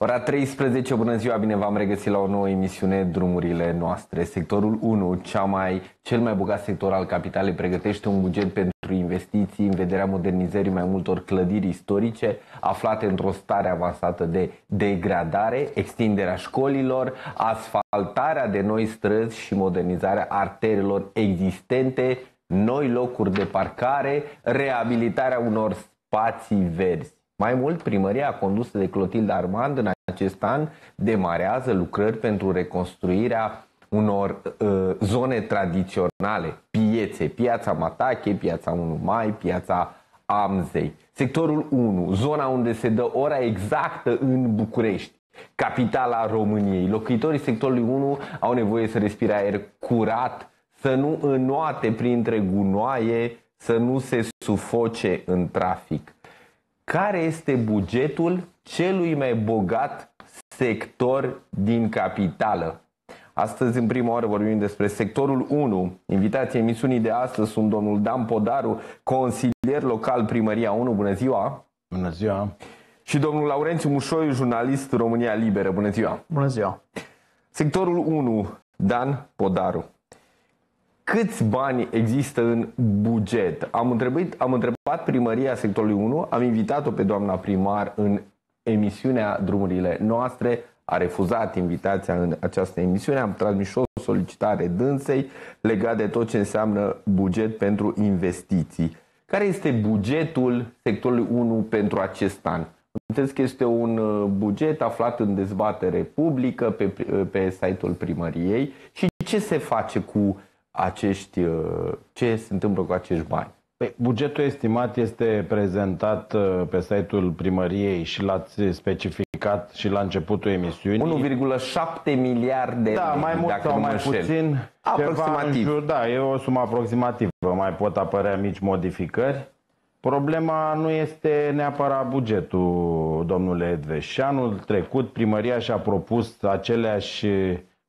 Ora 13, bună ziua, bine v-am regăsit la o nouă emisiune Drumurile noastre. Sectorul 1, cea mai, cel mai bogat sector al capitalei, pregătește un buget pentru investiții în vederea modernizării mai multor clădiri istorice aflate într-o stare avansată de degradare, extinderea școlilor, asfaltarea de noi străzi și modernizarea arterelor existente, noi locuri de parcare, reabilitarea unor spații verzi. Mai mult, primăria condusă de Clotilde Armand în acest an demarează lucrări pentru reconstruirea unor uh, zone tradiționale, piețe, piața Matache, piața 1 Mai, piața Amzei. Sectorul 1, zona unde se dă ora exactă în București, capitala României. Locuitorii sectorului 1 au nevoie să respire aer curat, să nu înoate printre gunoaie, să nu se sufoce în trafic care este bugetul celui mai bogat sector din capitală. Astăzi, în prima oară, vorbim despre sectorul 1. Invitații emisiunii de astăzi sunt domnul Dan Podaru, consilier local Primăria 1. Bună ziua! Bună ziua! Și domnul Laurențiu Mușoiu, jurnalist România Liberă. Bună ziua! Bună ziua! Sectorul 1, Dan Podaru câți bani există în buget. Am întrebat, am întrebat primăria sectorului 1, am invitat-o pe doamna primar în emisiunea Drumurile noastre, a refuzat invitația în această emisiune, am transmis o solicitare dânsei legat de tot ce înseamnă buget pentru investiții. Care este bugetul sectorului 1 pentru acest an? Puteți că este un uh, buget aflat în dezbatere publică pe, pe site-ul primăriei și ce se face cu acești, uh, ce se întâmplă cu acești bani? Păi, bugetul estimat este prezentat uh, pe site-ul primăriei și l-ați specificat și la începutul emisiunii. 1,7 miliarde Da, mai mult sau mai puțin. Aproximativ. Jur, da, e o sumă aproximativă. Mai pot apărea mici modificări. Problema nu este neapărat bugetul, domnule Edveș. Și anul trecut primăria și-a propus aceleași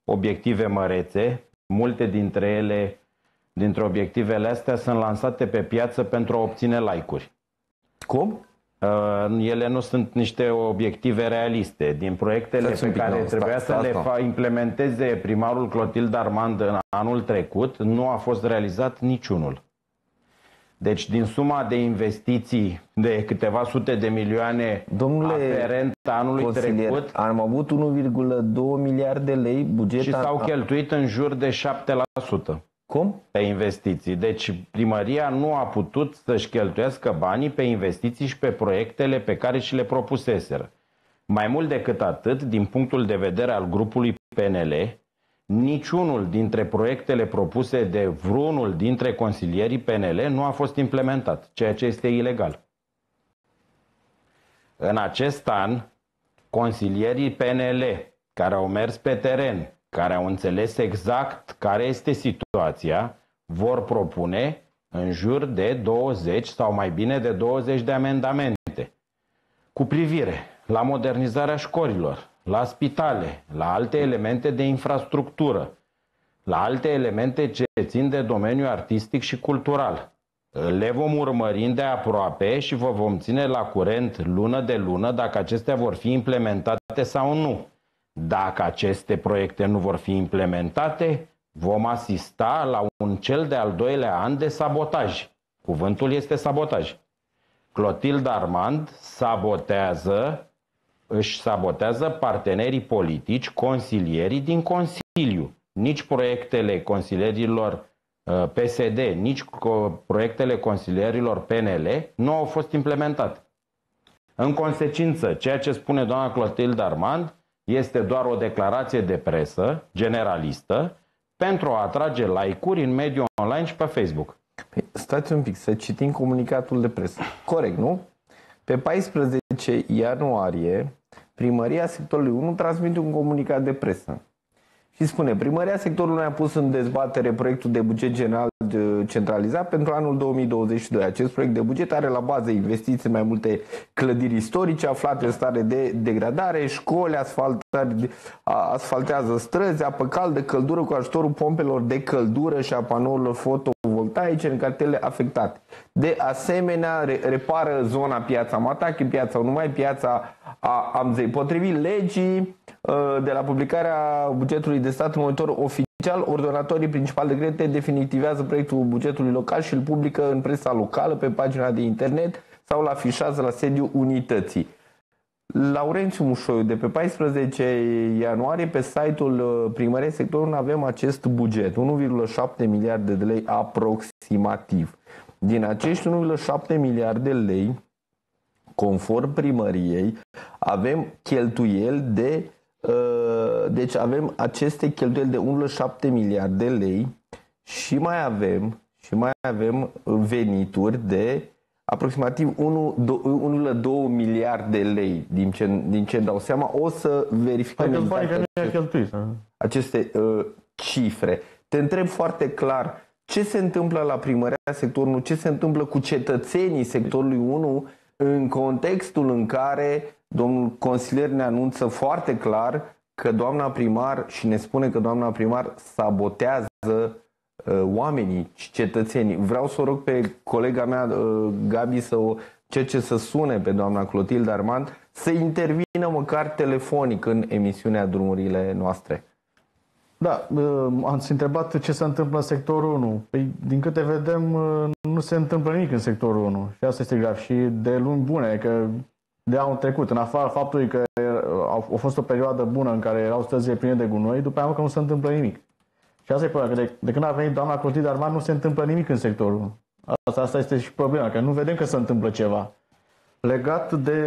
obiective mărețe Multe dintre ele, dintre obiectivele astea, sunt lansate pe piață pentru a obține like-uri. Cum? Uh, ele nu sunt niște obiective realiste. Din proiectele pe care pic, trebuia sta, să sta, le implementeze primarul Clotilde Armand în anul trecut, nu a fost realizat niciunul. Deci din suma de investiții de câteva sute de milioane Domnule aferent anului trecut... Am avut 1,2 miliarde de lei buget... Și s-au cheltuit în jur de 7%. Cum? Pe investiții. Deci primăria nu a putut să-și cheltuiască banii pe investiții și pe proiectele pe care și le propuseseră. Mai mult decât atât, din punctul de vedere al grupului PNL, niciunul dintre proiectele propuse de vreunul dintre consilierii PNL nu a fost implementat, ceea ce este ilegal. În acest an, consilierii PNL care au mers pe teren, care au înțeles exact care este situația, vor propune în jur de 20 sau mai bine de 20 de amendamente cu privire la modernizarea școlilor, la spitale, la alte elemente de infrastructură, la alte elemente ce țin de domeniul artistic și cultural. Le vom urmări de aproape și vă vom ține la curent lună de lună dacă acestea vor fi implementate sau nu. Dacă aceste proiecte nu vor fi implementate, vom asista la un cel de-al doilea an de sabotaj. Cuvântul este sabotaj. Clotilde Armand sabotează își sabotează partenerii politici, consilierii din Consiliu. Nici proiectele consilierilor uh, PSD, nici proiectele consilierilor PNL nu au fost implementate. În consecință, ceea ce spune doamna Clotilde Armand este doar o declarație de presă generalistă pentru a atrage like-uri în mediul online și pe Facebook. Păi, stați un pic, să citim comunicatul de presă. Corect, nu? Pe 14 ianuarie, Primăria sectorului 1 transmite un comunicat de presă și spune Primăria sectorului a pus în dezbatere proiectul de buget general centralizat pentru anul 2022. Acest proiect de buget are la bază investiții în mai multe clădiri istorice aflate în stare de degradare, școli, asfaltează străzi, apă caldă, căldură cu ajutorul pompelor de căldură și a panourilor foto fotovoltaice în cartele afectate. De asemenea, repară zona piața Matache, piața numai piața a Amzei. Potrivit legii, uh, de la publicarea bugetului de stat în monitor oficial, ordonatorii principali de decrete definitivează proiectul bugetului local și îl publică în presa locală, pe pagina de internet sau îl afișează la sediul unității. Laurențiu Mușoiu, de pe 14 ianuarie, pe site-ul uh, primăriei sectorului avem acest buget, 1,7 miliarde de lei aproximativ. Din acești 1,7 miliarde de lei, conform primăriei, avem cheltuieli de uh, deci avem aceste cheltuieli de 1,7 miliarde de lei și mai avem și mai avem venituri de aproximativ 1,2 miliarde de lei din ce, din ce dau seama. O să verificăm adică aceste, aceste uh, cifre. Te întreb foarte clar ce se întâmplă la primăria sectorului 1, ce se întâmplă cu cetățenii sectorului 1 în contextul în care domnul consilier ne anunță foarte clar că doamna primar și ne spune că doamna primar sabotează Uh, oamenii, cetățenii. Vreau să o rog pe colega mea, uh, Gabi, să o cerce să sune pe doamna Clotilde Armand, să intervină măcar telefonic în emisiunea drumurile noastre. Da, uh, am întrebat ce se întâmplă în sectorul 1. Păi, din câte vedem, nu se întâmplă nimic în sectorul 1. Și asta este grav. Și de luni bune, că de anul trecut, în afară faptului că a fost o perioadă bună în care erau străzile pline de gunoi, după aia că nu se întâmplă nimic. Și asta e problema, că de, de când a venit doamna Clotilde Arman nu se întâmplă nimic în sectorul. Asta, asta este și problema, că nu vedem că se întâmplă ceva. Legat de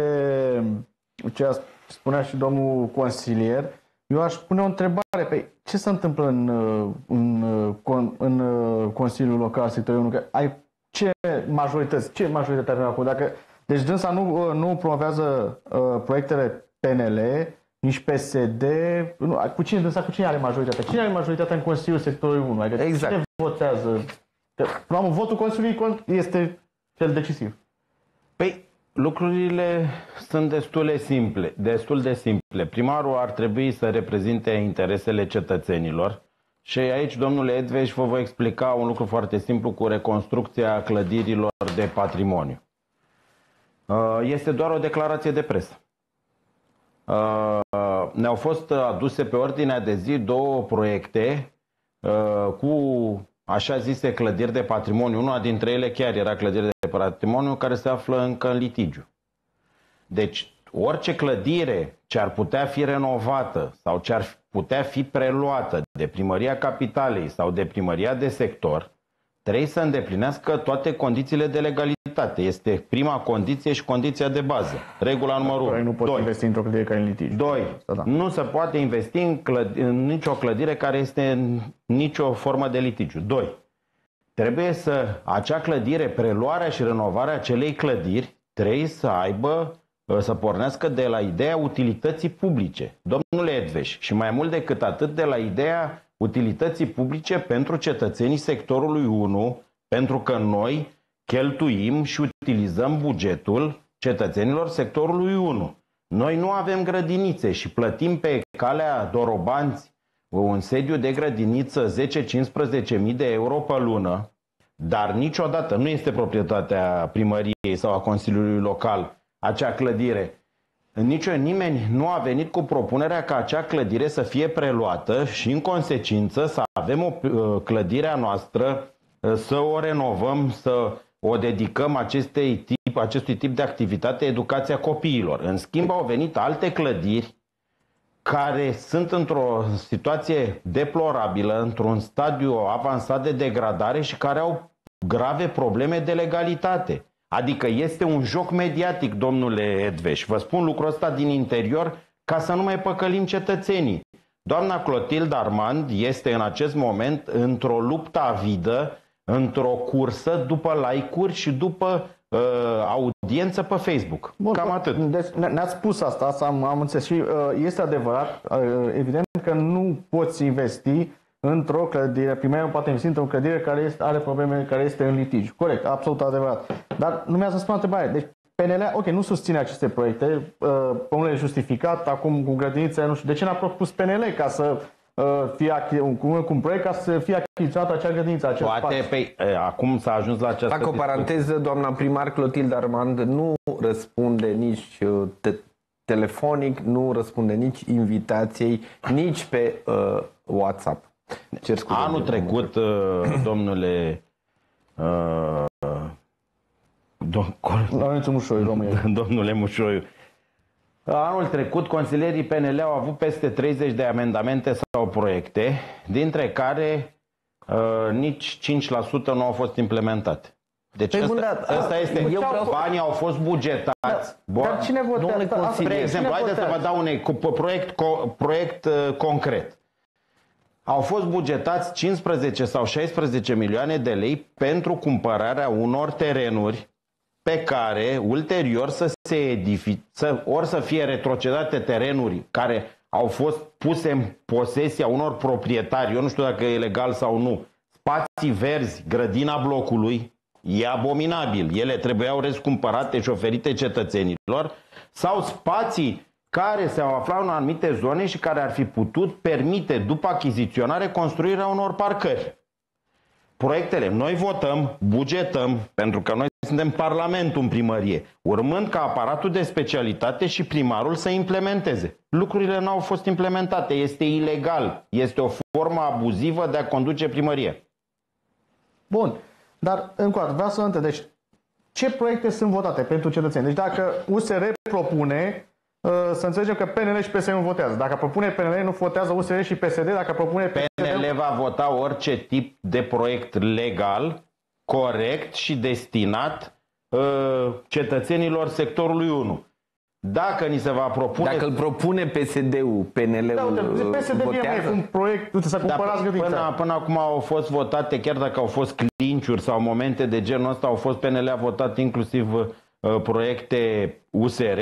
ce spunea și domnul consilier, eu aș pune o întrebare. Pe ce se întâmplă în, în, în, în Consiliul Local Sectorul 1? Că ai ce majorități, ce majoritate avem acolo? Dacă, deci dânsa nu, nu promovează uh, proiectele PNL, nici PSD. Nu, cu cine, cu cine are majoritatea? Cine are majoritatea în Consiliul Sectorului 1? Adică exact. cine votează? Că, votul Consiliului este cel decisiv. Păi, lucrurile sunt destul de simple, destul de simple. Primarul ar trebui să reprezinte interesele cetățenilor. Și aici, domnule Edveș, vă voi explica un lucru foarte simplu cu reconstrucția clădirilor de patrimoniu. Uh, este doar o declarație de presă. Uh, ne-au fost aduse pe ordinea de zi două proiecte uh, cu așa zise clădiri de patrimoniu. Una dintre ele chiar era clădire de patrimoniu care se află încă în litigiu. Deci, orice clădire ce ar putea fi renovată sau ce ar putea fi preluată de primăria capitalei sau de primăria de sector, trebuie să îndeplinească toate condițiile de legalitate. Este prima condiție și condiția de bază. Regula numărul 1. Nu pot Doi. investi într-o clădire care e în litigiu. 2. Da. Nu se poate investi în, clăd- în nicio clădire care este în nicio formă de litigiu. 2. Trebuie să acea clădire, preluarea și renovarea acelei clădiri, trebuie să aibă să pornească de la ideea utilității publice. Domnule Edveș, și mai mult decât atât de la ideea utilității publice pentru cetățenii sectorului 1, pentru că noi cheltuim și utilizăm bugetul cetățenilor sectorului 1. Noi nu avem grădinițe și plătim pe calea Dorobanți un sediu de grădiniță 10-15 mii de euro pe lună, dar niciodată nu este proprietatea primăriei sau a Consiliului Local acea clădire. Nici nimeni nu a venit cu propunerea ca acea clădire să fie preluată și în consecință să avem o uh, clădire a noastră, uh, să o renovăm, să o dedicăm acestei tip, acestui tip de activitate, educația copiilor. În schimb au venit alte clădiri care sunt într-o situație deplorabilă, într-un stadiu avansat de degradare și care au grave probleme de legalitate. Adică este un joc mediatic, domnule Edveș. Vă spun lucrul ăsta din interior ca să nu mai păcălim cetățenii. Doamna Clotilde Armand este în acest moment într-o luptă avidă, într-o cursă după like-uri și după uh, audiență pe Facebook. Bun, Cam atât. Deci ne-ați spus asta, asta am, am înțeles și uh, este adevărat, uh, evident că nu poți investi într-o clădire, primarul poate investi într-o clădire care este, are probleme, care este în litigiu. Corect, absolut adevărat. Dar nu mi-a să spun o întrebare. Deci PNL, ok, nu susține aceste proiecte, uh, omul e justificat, acum cu grădinițe, nu știu, de ce n-a propus PNL ca să fie un, cu un proiect ca să fie achiziționat acea grădiniță, acel Poate, pe, acum s-a ajuns la această Fac o paranteză, doamna primar Clotilde Armand nu răspunde nici te- telefonic, nu răspunde nici invitației, nici pe uh, WhatsApp. Cer scuze Anul trecut, uh, domnule uh, Domnule Mușoiu, România. Domnule Mușoiu, Anul trecut, consilierii PNL au avut peste 30 de amendamente sau proiecte, dintre care uh, nici 5% nu au fost implementate. Deci păi asta, asta este, eu vreau... banii au fost bugetați. Da, dar cine votează? Spre exemplu, haideți să vă dau un proiect, proiect uh, concret. Au fost bugetați 15 sau 16 milioane de lei pentru cumpărarea unor terenuri pe care ulterior să se edifice, ori să fie retrocedate terenuri care au fost puse în posesia unor proprietari, eu nu știu dacă e legal sau nu, spații verzi, grădina blocului, e abominabil. Ele trebuiau răscumpărate și oferite cetățenilor. Sau spații care se aflau în anumite zone și care ar fi putut permite, după achiziționare, construirea unor parcări. Proiectele, noi votăm, bugetăm, pentru că noi suntem Parlamentul în primărie, urmând ca aparatul de specialitate și primarul să implementeze. Lucrurile nu au fost implementate, este ilegal, este o formă abuzivă de a conduce primărie. Bun, dar încă o dată, vreau să întreb, deci ce proiecte sunt votate pentru cetățeni? Deci dacă USR propune uh, să înțelegem că PNL și PSD nu votează. Dacă propune PNL, nu votează USR și PSD. Dacă propune PSD... PNL va vota orice tip de proiect legal corect și destinat uh, cetățenilor sectorului 1. Dacă ni se va propune... Dacă îl propune PSD-ul, PNL-ul da, uite, PSD votează? un proiect, uite, să cumpărați da, până, până acum au fost votate, chiar dacă au fost clinciuri sau momente de genul ăsta, au fost PNL a votat inclusiv uh, proiecte USR,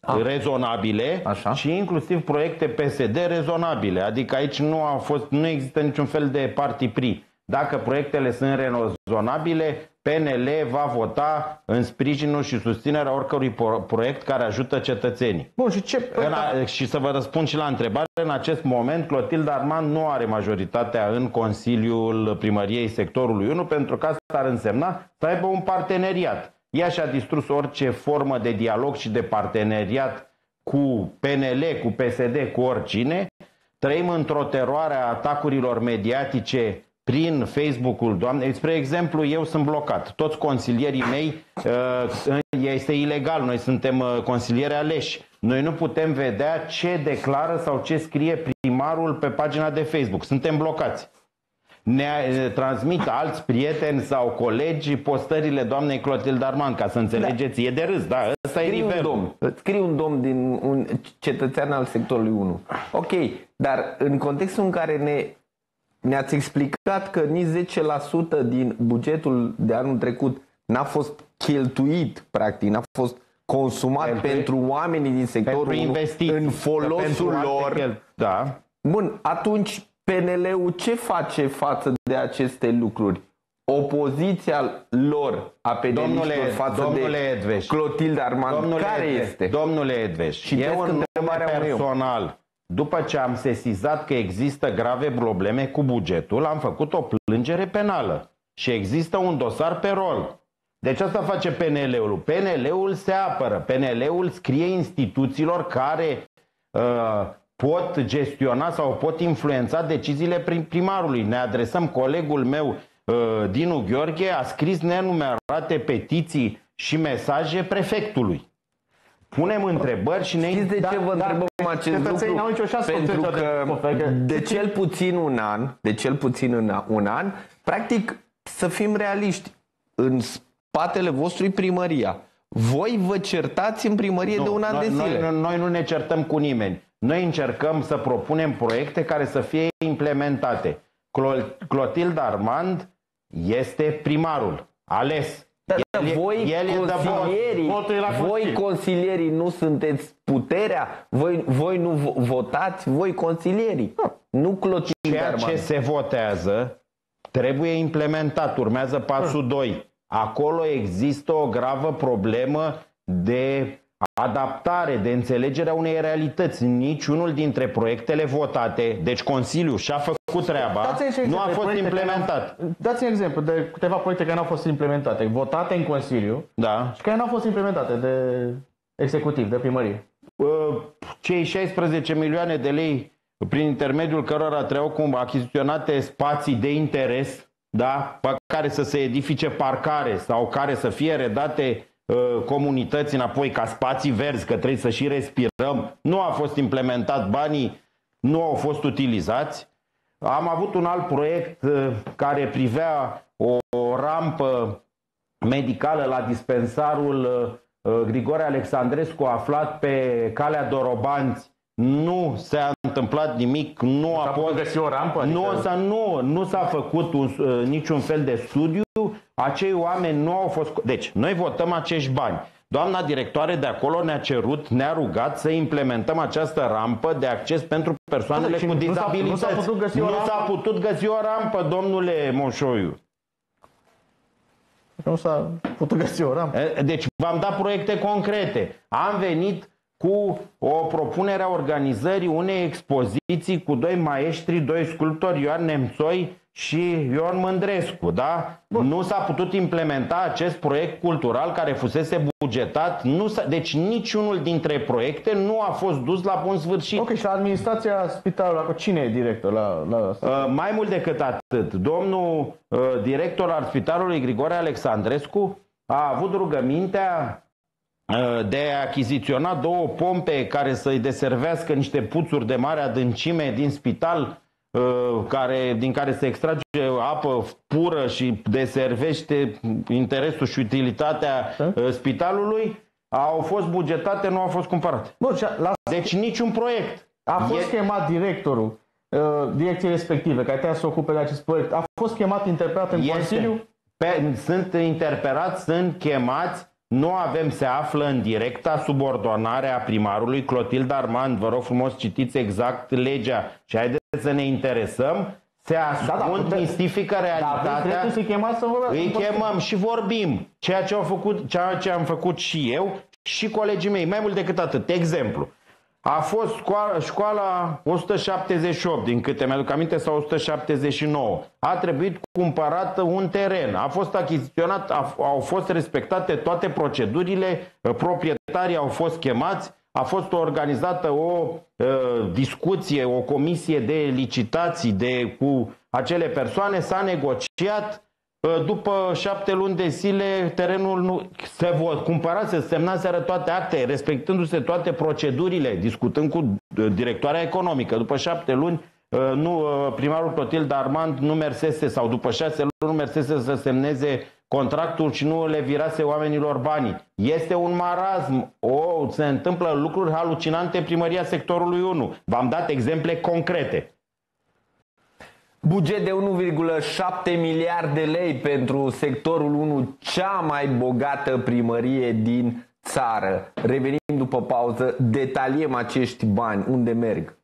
Ah. rezonabile Așa. și inclusiv proiecte PSD rezonabile. Adică aici nu a fost, nu există niciun fel de parti pri. Dacă proiectele sunt rezonabile, PNL va vota în sprijinul și susținerea oricărui proiect care ajută cetățenii. Bun, și ce? În a, și să vă răspund și la întrebare, în acest moment Clotilde Arman nu are majoritatea în Consiliul Primăriei sectorului 1 pentru că asta ar însemna să aibă un parteneriat. Ea și-a distrus orice formă de dialog și de parteneriat cu PNL, cu PSD, cu oricine. Trăim într-o teroare a atacurilor mediatice prin Facebook-ul doamnei. Spre exemplu, eu sunt blocat. Toți consilierii mei uh, este ilegal. Noi suntem uh, consilieri aleși. Noi nu putem vedea ce declară sau ce scrie primarul pe pagina de Facebook. Suntem blocați. Ne uh, transmit alți prieteni sau colegi postările doamnei Clotilde Arman, ca să înțelegeți. Da. E de râs, da, ăsta scrii e nivelul. Un domn, scrii un domn din un cetățean al sectorului 1. Ok, dar în contextul în care ne ne-ați explicat că nici 10% din bugetul de anul trecut n-a fost cheltuit, practic, n-a fost consumat pentru, pentru oamenii din sectorul pentru în folosul lor. Chel... Da. Bun, atunci PNL-ul ce face față de aceste lucruri? Opoziția lor a domnule, față domnule de Edveș, Clotilde Armand, domnule care Edveș, este? Domnule Edveș, și eu în nume personal, după ce am sesizat că există grave probleme cu bugetul, am făcut o plângere penală și există un dosar pe rol. Deci asta face PNL-ul. PNL-ul se apără. PNL-ul scrie instituțiilor care uh, pot gestiona sau pot influența deciziile primarului. Ne adresăm colegul meu uh, Dinu Gheorghe, a scris nenumerate petiții și mesaje prefectului punem întrebări și ne... Știți de ce vă da, întrebăm da, acest lucru? N-au nicio șansă Pentru că de cel puțin un an, de cel puțin un an, practic să fim realiști, în spatele vostru primăria. Voi vă certați în primărie nu, de un an noi, de zile. Noi, noi nu ne certăm cu nimeni. Noi încercăm să propunem proiecte care să fie implementate. Clotilde Armand este primarul ales. Da, da, el, voi, el consilierii, voi consilierii nu sunteți puterea, voi, voi nu votați, voi consilierii. Nu clotilde Ceea ce se votează trebuie implementat, urmează pasul 2. Acolo există o gravă problemă de adaptare, de înțelegerea unei realități. Niciunul dintre proiectele votate, deci Consiliul și-a făcut treaba, nu a fost implementat. Dați-mi exemplu de câteva proiecte care nu au fost implementate, votate în Consiliu da. și care nu au fost implementate de executiv, de primărie. Cei 16 milioane de lei prin intermediul cărora trebuiau cum achiziționate spații de interes, da, pe care să se edifice parcare sau care să fie redate Uh, comunități înapoi ca spații verzi, că trebuie să și respirăm. Nu a fost implementat, banii nu au fost utilizați. Am avut un alt proiect uh, care privea o, rampă medicală la dispensarul uh, Grigore Alexandrescu aflat pe calea Dorobanți. Nu s-a întâmplat nimic, nu a fost... o rampă? Adică... Nu, s-a, nu, nu s-a făcut un, niciun fel de studiu acei oameni nu au fost... Deci, noi votăm acești bani. Doamna directoare de acolo ne-a cerut, ne-a rugat să implementăm această rampă de acces pentru persoanele cu dizabilități. Nu s-a putut găsi o rampă? Nu s-a putut găsi o rampă, domnule Moșoiu. Nu s-a putut găsi o rampă. Deci v-am dat proiecte concrete. Am venit cu o propunere a organizării unei expoziții cu doi maestri, doi sculptori, Ioan Nemțoi și Ion Mândrescu, da? Bun. Nu s-a putut implementa acest proiect cultural care fusese bugetat, nu s-a, deci niciunul dintre proiecte nu a fost dus la bun sfârșit. Ok, și la administrația spitalului, cine e director la, la Uh, mai mult decât atât, domnul uh, director al spitalului Grigore Alexandrescu a avut rugămintea uh, de a achiziționa două pompe care să-i deservească niște puțuri de mare adâncime din spital Uh, care, din care se extrage apă pură și deservește interesul și utilitatea uh, spitalului, au fost bugetate, nu au fost cumpărate. Bun, la... Deci niciun proiect. A fost e... chemat directorul uh, direcției respective, care trebuie să se ocupe de acest proiect. A fost chemat, interpretat în este. Consiliu? Pe, sunt interpelați, sunt chemați nu avem, se află în directa subordonare a primarului Clotilde Armand. Vă rog frumos, citiți exact legea și haideți să ne interesăm. Se ascund, da, da, putem, mistifică da, realitatea. Da, să chemăm să vorbim. Îi chemăm și vorbim. Ceea ce, au făcut, ceea ce am făcut și eu și colegii mei. Mai mult decât atât. Exemplu. A fost școala, școala 178, din câte mi-aduc aminte, sau 179. A trebuit cumpărat un teren, a fost achiziționat, a, au fost respectate toate procedurile, proprietarii au fost chemați, a fost organizată o uh, discuție, o comisie de licitații de, cu acele persoane, s-a negociat, după șapte luni de zile, terenul nu, se vor cumpăra, se semnaseră toate acte, respectându-se toate procedurile, discutând cu directoarea economică. După șapte luni, nu, primarul Clotilde Armand nu mersese, sau după șase luni nu mersese să semneze contractul și nu le virase oamenilor banii. Este un marazm. O, se întâmplă lucruri halucinante primăria sectorului 1. V-am dat exemple concrete. Buget de 1,7 miliarde de lei pentru sectorul 1, cea mai bogată primărie din țară. Revenim după pauză, detaliem acești bani, unde merg.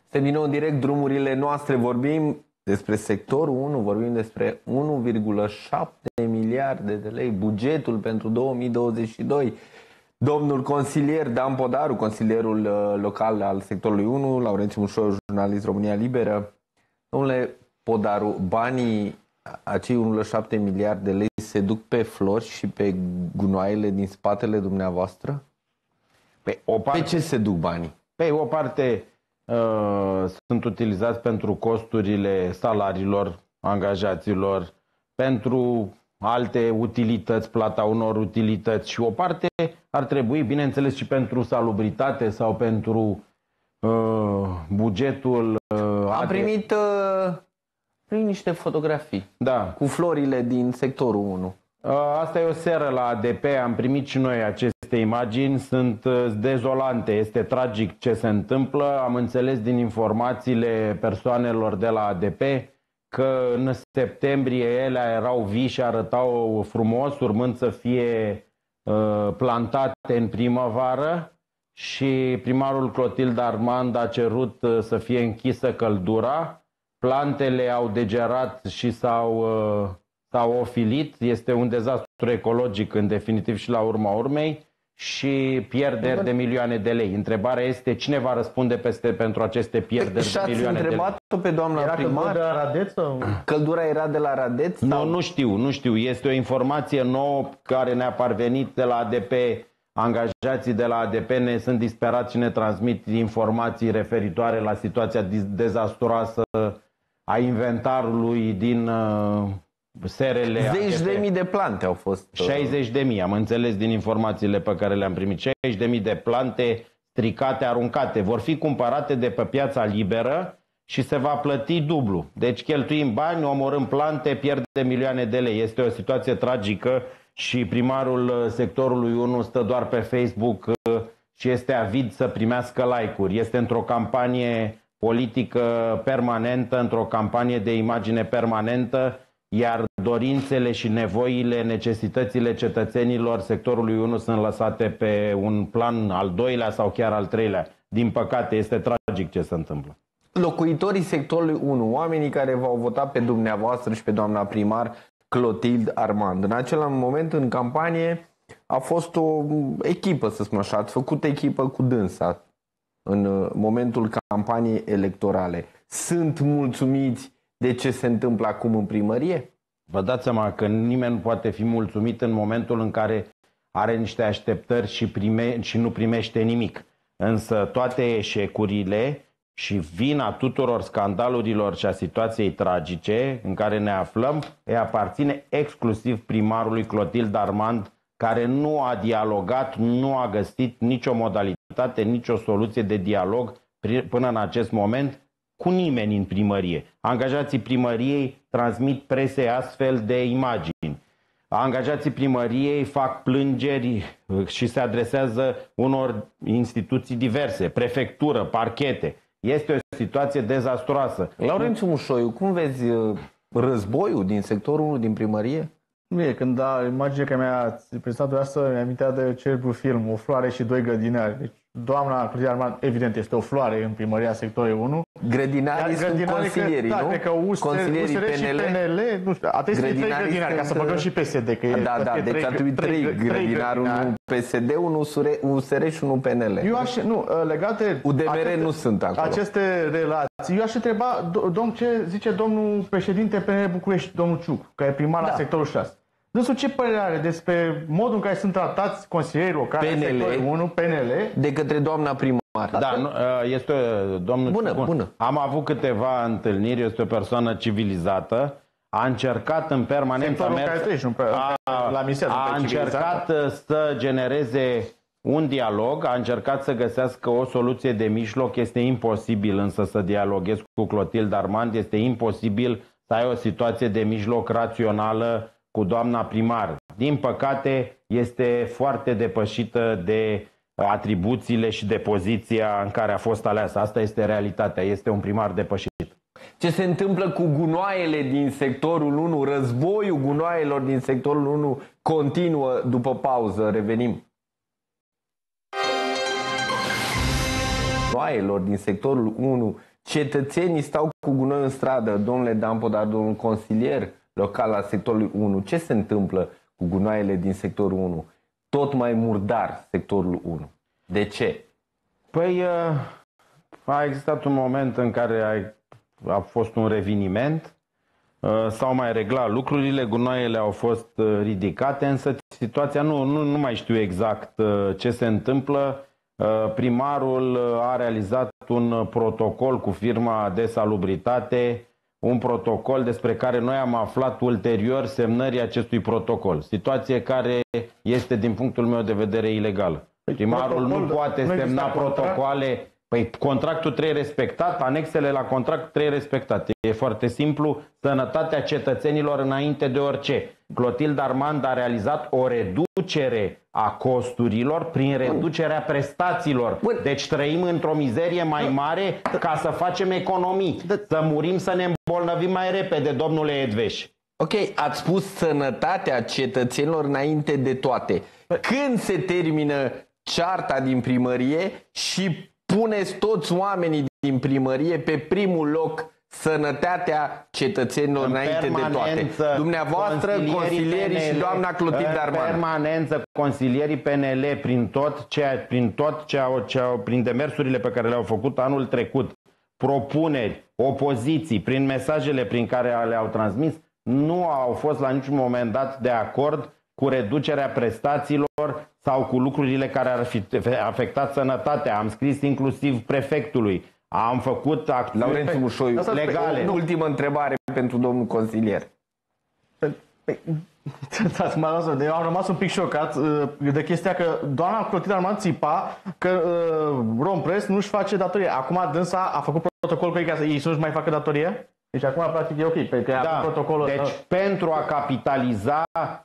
Suntem din nou în direct drumurile noastre, vorbim despre sectorul 1, vorbim despre 1,7 miliarde de lei, bugetul pentru 2022. Domnul consilier Dan Podaru, consilierul uh, local al sectorului 1, Laurențiu Mușor, jurnalist România Liberă. Domnule Podaru, banii, acei 1,7 miliarde de lei se duc pe flori și pe gunoaiele din spatele dumneavoastră? Pe, o parte, pe ce se duc banii? Pe o parte Uh, sunt utilizați pentru costurile salariilor angajaților, pentru alte utilități, plata unor utilități și o parte ar trebui, bineînțeles, și pentru salubritate sau pentru uh, bugetul. Uh, Am primit uh, prin niște fotografii da. cu florile din sectorul 1. Uh, asta e o seră la ADP, am primit și noi aceste imagini, sunt uh, dezolante, este tragic ce se întâmplă. Am înțeles din informațiile persoanelor de la ADP că în septembrie ele erau vii și arătau frumos, urmând să fie uh, plantate în primăvară și primarul Clotilde Armand a cerut să fie închisă căldura. Plantele au degerat și s-au, uh, s-au ofilit, este un dezastru ecologic în definitiv și la urma urmei și pierderi de milioane de lei. Întrebarea este cine va răspunde peste pentru aceste pierderi de milioane de lei. întrebat-o pe doamna Era primar? căldura de la Radeț sau? Căldura era de la Radeț? Nu, sau- nu știu, nu știu. Este o informație nouă care ne-a parvenit de la ADP. Angajații de la ADP ne sunt disperați și ne transmit informații referitoare la situația diz- dezastruoasă a inventarului din uh, serele Zeci ADP. de mii de plante au fost. uh, 60 de mii, am înțeles din informațiile pe care le-am primit. 60 de mii de plante stricate, aruncate, vor fi cumpărate de pe piața liberă și se va plăti dublu. Deci cheltuim bani, omorâm plante, pierdem milioane de lei. Este o situație tragică și primarul uh, sectorului 1 stă doar pe Facebook uh, și este avid să primească like-uri. Este într-o campanie politică permanentă, într-o campanie de imagine permanentă, iar dorințele și nevoile, necesitățile cetățenilor sectorului 1 sunt lăsate pe un plan al doilea sau chiar al treilea. Din păcate, este tragic ce se întâmplă. Locuitorii sectorului 1, oamenii care v-au votat pe dumneavoastră și pe doamna primar Clotilde Armand. În acel moment, în campanie, a fost o echipă, să spun așa, ați făcut echipă cu dânsa în uh, momentul campaniei electorale. Sunt mulțumiți de ce se întâmplă acum în primărie? Vă dați seama că nimeni nu poate fi mulțumit în momentul în care are niște așteptări și, prime, și nu primește nimic. Însă toate eșecurile și vina tuturor scandalurilor și a situației tragice în care ne aflăm îi aparține exclusiv primarului Clotilde Armand, care nu a dialogat, nu a găsit nicio modalitate, nicio soluție de dialog pri- până în acest moment cu nimeni în primărie. Angajații primăriei transmit presei astfel de imagini. Angajații primăriei fac plângeri uh, și se adresează unor instituții diverse, prefectură, parchete. Este o situație dezastruoasă. Laurențiu Mușoiu, cum vezi uh, războiul din sectorul 1 din primărie? Nu e, când da, imaginea care mi-a prezentat asta, mi-a amintea de celebrul film, O floare și doi grădinari. Deci, doamna Clotilde Armand, evident, este o floare în primăria sectorului 1. Grădinarii sunt consilierii, cred, nu? Da, cred că USR, Consilierii USR și PNL. PNL, nu știu, a trebuit să fie trei Grădinarii grădinari, ca să sunt, băgăm și PSD, că e, Da, da, e deci ar trebui trei grădinari, unul PSD, unul USR, USR și unul PNL. Eu aș, nu, legate... UDMR nu sunt acolo. Aceste relații, eu aș întreba, do- domn, ce zice domnul președinte PNL București, domnul Ciuc, care e primar la Da. sectorul 6. Dânsul ce părere are despre modul în care sunt tratați consilierii locali în PNL. sectorul 1, PNL, De către doamna primar. Da, nu, este uh, domnul Bună, Ciucu. bună. Am avut câteva întâlniri, este o persoană civilizată. A încercat în permanență Sectorul a în mers- care trăiești, un pe- a, la Misel, un a pe încercat uh, să genereze un dialog, a încercat să găsească o soluție de mijloc. Este imposibil însă să dialoghezi cu Clotilde Armand, este imposibil să ai o situație de mijloc rațională cu doamna primar. Din păcate, este foarte depășită de atribuțiile și de poziția în care a fost aleasă. Asta este realitatea, este un primar depășit. Ce se întâmplă cu gunoaiele din sectorul 1, războiul gunoaielor din sectorul 1 continuă după pauză, revenim. Gunoaielor din sectorul 1, cetățenii stau cu gunoi în stradă, domnule Dan Podar, domnul consilier local al sectorului 1. Ce se întâmplă cu gunoaiele din sectorul 1? Tot mai murdar sectorul 1. De ce? Păi uh, a existat un moment în care a, a fost un reveniment, uh, s-au mai reglat lucrurile, gunoaiele au fost uh, ridicate, însă situația nu, nu, nu mai știu exact uh, ce se întâmplă. Uh, Primarul uh, a realizat un uh, protocol cu firma de salubritate, un protocol despre care noi am aflat ulterior semnării acestui protocol. Situație care este, din punctul meu de vedere, ilegală. Primarul nu protocol, poate nu exista semna contract? protocoale. Păi contractul trebuie respectat, anexele la contract trebuie respectate. E foarte simplu, sănătatea cetățenilor înainte de orice. Clotilde Armand a realizat o reducere a costurilor prin reducerea prestațiilor. Bun. Deci trăim într-o mizerie mai mare ca să facem economii, să murim, să ne îmbolnăvim mai repede, domnule Edveș. Ok, ați spus sănătatea cetățenilor înainte de toate. Când se termină cearta din primărie și puneți toți oamenii din primărie pe primul loc sănătatea cetățenilor înainte de toate. Dumneavoastră, consilierii și doamna Clotilde Arman. În permanență, consilierii PNL, prin tot ce, prin tot ce au, ce au, prin demersurile pe care le-au făcut anul trecut, propuneri, opoziții, prin mesajele prin care le-au transmis, nu au fost la niciun moment dat de acord cu reducerea prestațiilor sau cu lucrurile care ar fi afectat sănătatea. Am scris inclusiv prefectului. Am făcut acțiuni Laurențiu Mușoiu, legale. O ultimă întrebare pentru domnul consilier. Păi, Dați mă lasă, eu am rămas un pic șocat uh, de chestia că doamna Clotilde Armand țipa că uh, Rompress nu-și face datorie. Acum dânsa a făcut protocol cu ei ca să ei nu-și mai facă datorie? Deci acum practic e ok, pentru că da. protocolul Deci uh... pentru a capitaliza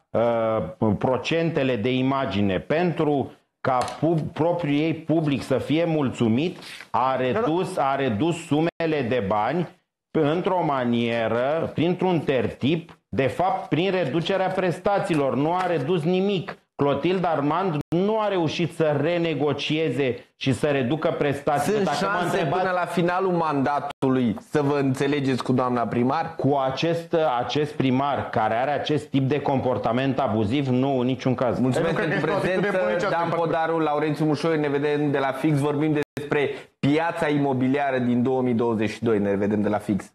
uh, procentele de imagine, pentru ca pub, propriul ei public să fie mulțumit, a redus, a redus sumele de bani într-o manieră, printr-un tertip, de fapt prin reducerea prestațiilor. Nu a redus nimic. Clotilde Armand nu a reușit să renegocieze și să reducă prestațiile. Sunt Dacă șanse întrebat... până la finalul mandatului să vă înțelegeți cu doamna primar? Cu acest, acest primar care are acest tip de comportament abuziv, nu, în niciun caz. Mulțumesc pentru prezență, Dan Podaru, Laurențiu Mușoi, ne vedem de la fix, vorbim despre piața imobiliară din 2022, ne vedem de la fix.